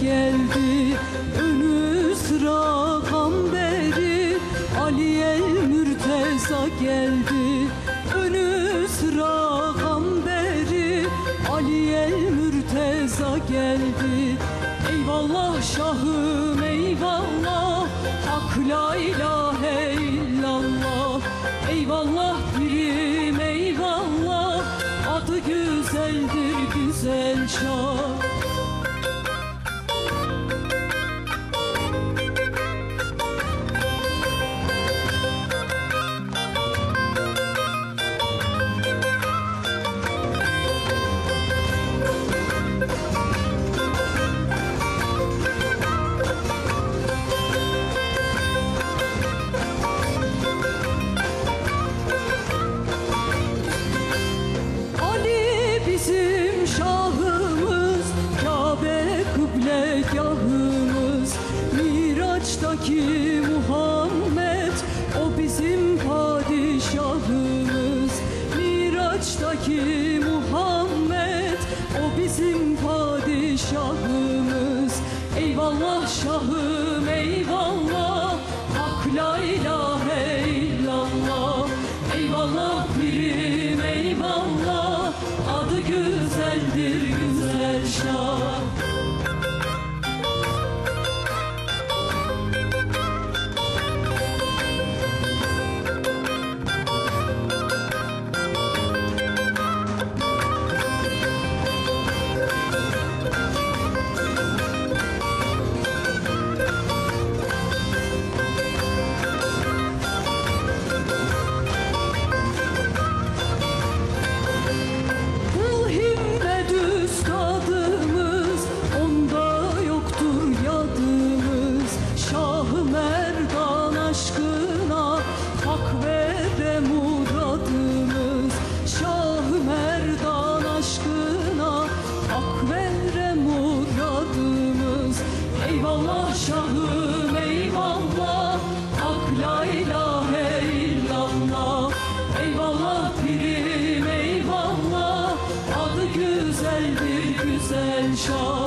geldi. Önü sıra kamberi Ali el mürteza geldi. Önü sıra kamberi Ali el mürteza geldi. Eyvallah şahım eyvallah. Hak la ilahe illallah. Eyvallah pirim eyvallah. Adı güzeldir güzel şah Miraç'taki Muhammed O bizim padişahımız. Miraç'taki Muhammed O bizim padişahımız. Eyvallah şahım eyvallah Hak la ilahe illallah. Eyvallah pirim eyvallah Adı güzeldir güzel şah şahım eyvallah Hak la ilahe illallah. Eyvallah pirim eyvallah Adı güzeldir güzel şah.